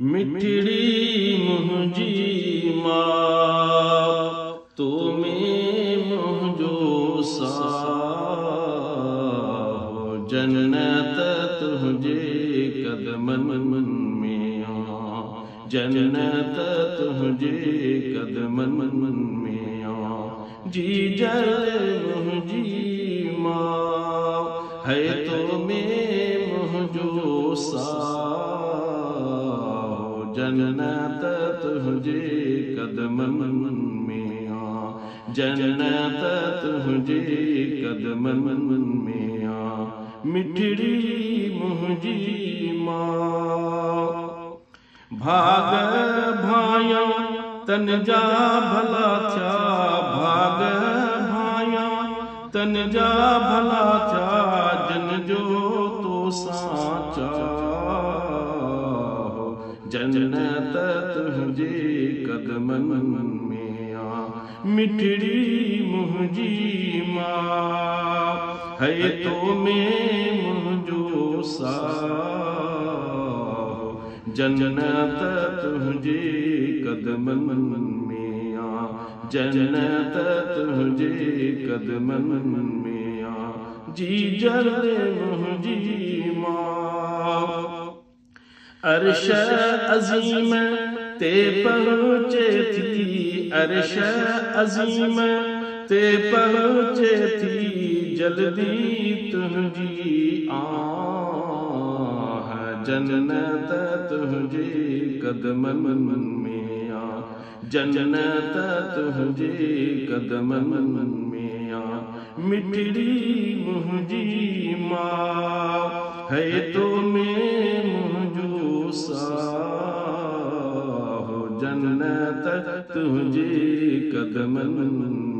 مٹڑی مجھے ماں تمہیں مجھو سا ہو جنت تجھے قدم من میں جنت تجھے قدم من میں جی جل مجھے ماں ہے تمہیں مجھو سا جنت تجھے قدم میں آ جنت تجھے قدم میں آ مٹھڑی مجھے ماں۔ بھاگ بھایا تن جا بھلا چا۔ بھاگ بھایا تن جا بھلا چا۔ جن جو تو سانچا جنت تجھے قدمن میاں مٹڑی مہجی ماں، ہے تو میں مہجو سا جنت تجھے قدمن میاں جنت تجھے قدمن میاں جی جل مہجی ماں۔ عرش عظیم تے پہنچے تھی، عرش عظیم تے پہنچے تھی جلدی تنجی آہ، جنت تجھے قدمن من من میاں، جنت تجھے قدمن من میں آ مٹری مہجی ماں، ہے تو تجھے قدم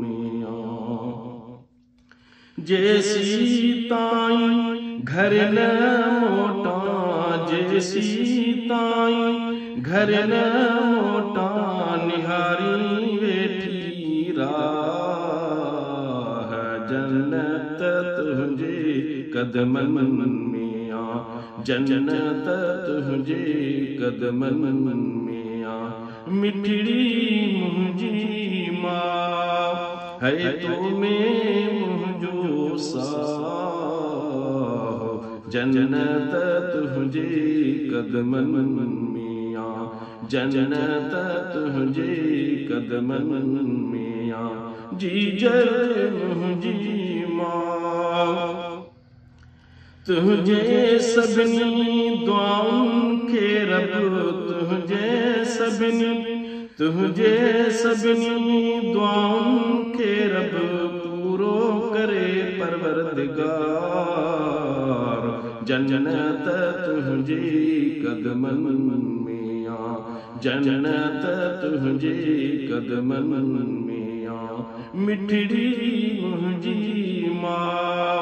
میاں۔ جیسی تائیں گھر نہ موٹا جیسی تائیں گھر نہ موٹا نہاری بیٹھی راہ جنت تجھے قدم میاں۔ جنت تجھے قدم میاں۔ مٹھڑی مجھے ماں، ہے تمہیں مجھو سا جنت تجھے قدمن میاں، جنت تجھے قدمن میاں۔ جی جل مجھے ماں۔ تجھے سبنی دعاؤں کے رب سبنی تجھے سبنی دعاوں کے رب پورو کرے پروردگار۔ جنت تجھے قدمن میں جنت تجھے قدمن میں مٹھڑی مہجی ماں،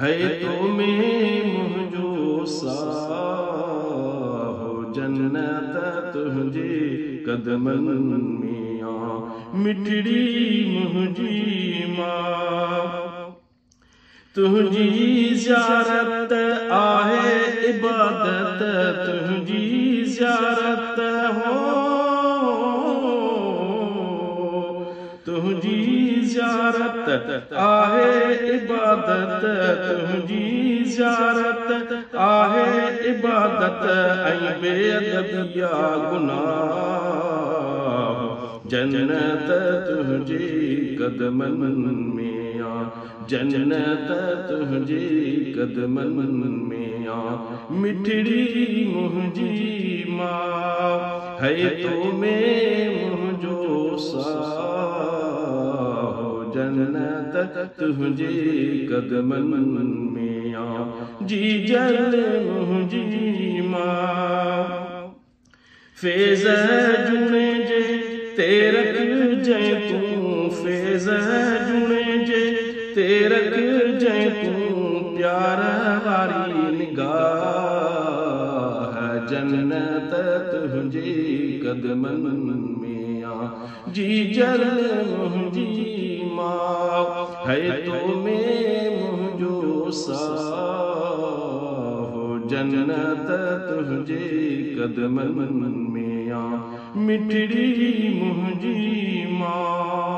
ہے تو میں مہجو سار جنت تجھے قدمن میاں مٹڑی مجھے ماں۔ تجھے زیارت آئے عبادت تجھے زیارت ہوں تجھی زیارت، آہے عبادت تجھی زیارت، آہے عبادت ای بے ادب یا گناہ، جنت تجھے جی قدمن میں آ جنت تجھے جی من میں آ مٹھڑی مجھے جی ماں، ہے تو میں مجھو ساں جنت تجھے قدمن میں آ جی جل مجھے ماں۔ فیض جنے جے تیرک جے توں فیض جنے جے تیرک جے توں پیار واری نگاہ جنت تجھے قدمن میں آ جی جل مجھے هي تو ۾ منهنجو ساهو جنت تجهي قدمن ۾ آ مٺڙي منهنجي مان